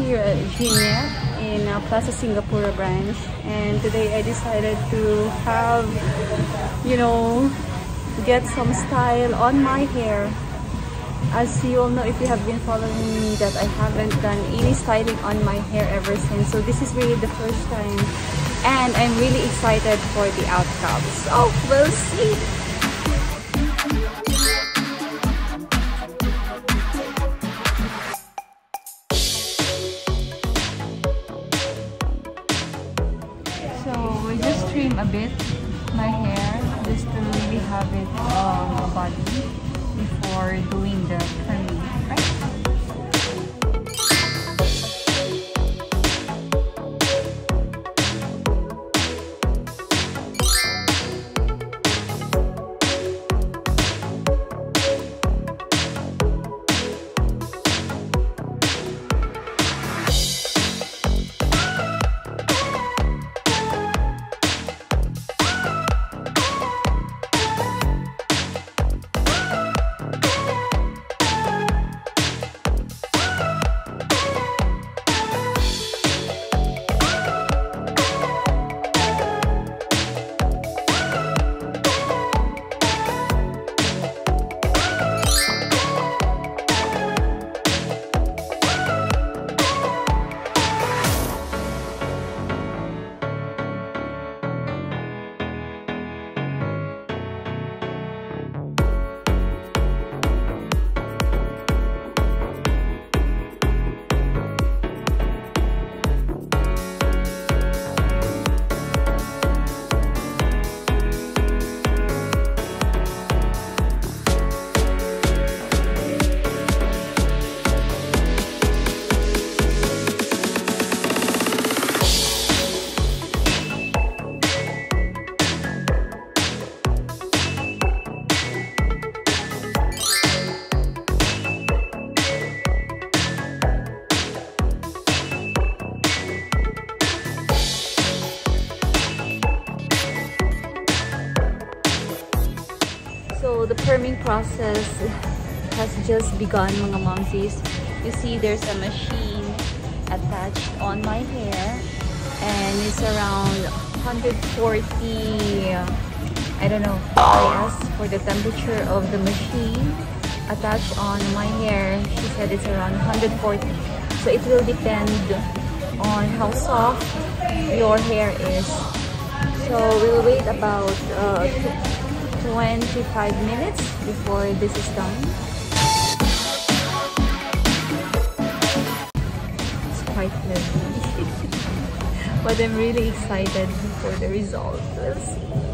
Here at Jean Yip in uh, Plaza Singapura branch and today I decided to have, you know, get some style on my hair. As you all know, if you have been following me, that I haven't done any styling on my hair ever since. So this is really the first time and I'm really excited for the outcome. So we'll see. A bit my hair just to really have it um, a body before doing the trimming. So process has just begun mga momsies. You see there's a machine attached on my hair and it's around 140 I don't know yes for the temperature of the machine attached on my hair. She said it's around 140 so it will depend on how soft your hair is. So we'll wait about uh, 25 minutes before this is done. It's quite heavy. but I'm really excited for the result. Let's see.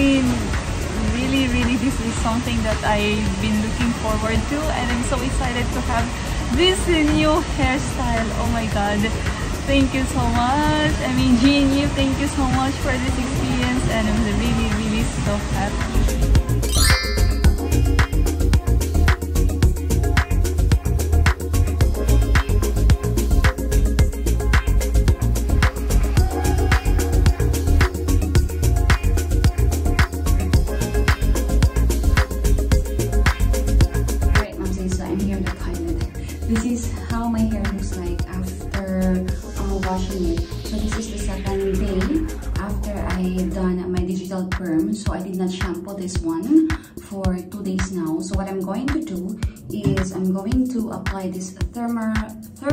Mean, really, really this is something that I've been looking forward to and I'm so excited to have this new hairstyle. Oh my god. Thank you so much. I mean, Jean, thank you so much for this experience and I'm really, really so happy.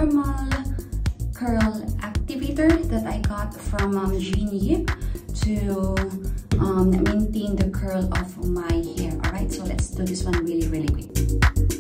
Thermal curl activator that I got from um, Yip to um, maintain the curl of my hair. Alright, so let's do this one really, really quick.